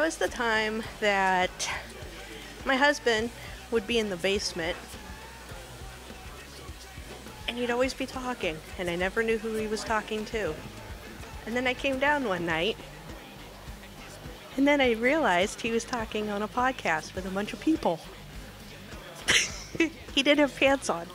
That was the time that my husband would be in the basement and he'd always be talking, and I never knew who he was talking to. And then I came down one night, and then I realized he was talking on a podcast with a bunch of people. he didn't have pants on.